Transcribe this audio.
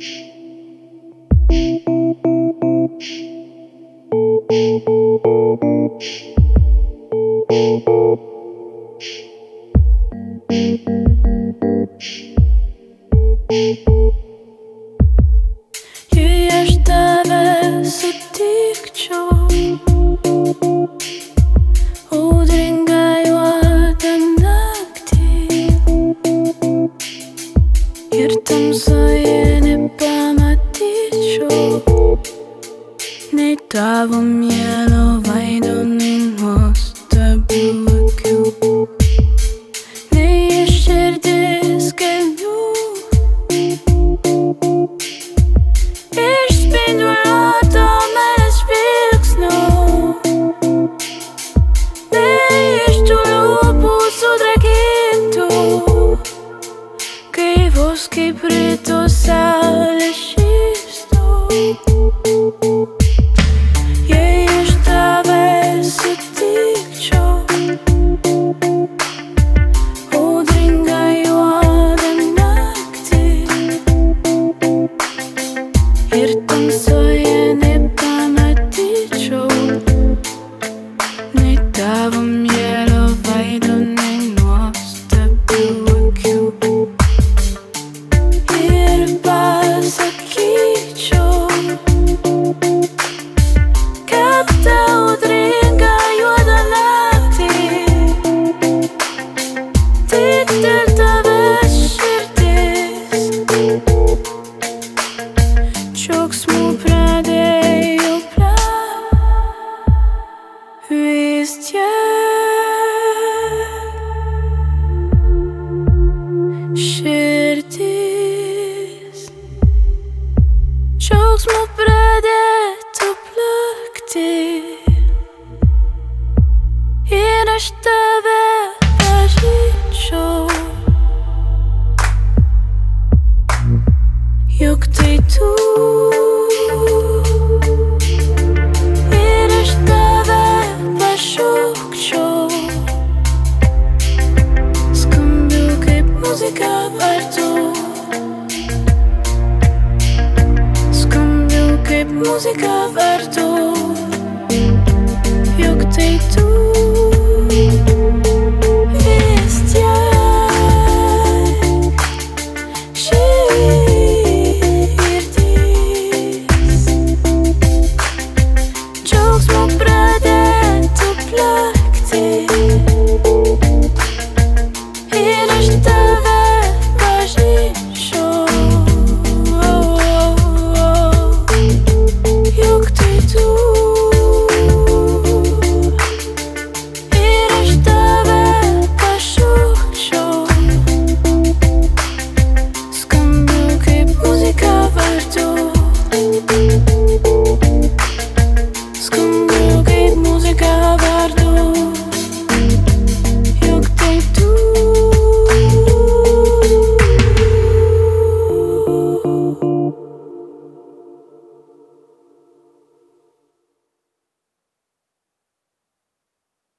Thank you. tavo mielo veido nuostabių akių. Nei širdis kelių. Išspinduliuoto mes vilksnų. Nei iš tų lūpų sudragintų. Kaivos kaip rytų saulė šysto. brede toplulukti Yenishdi música aberto.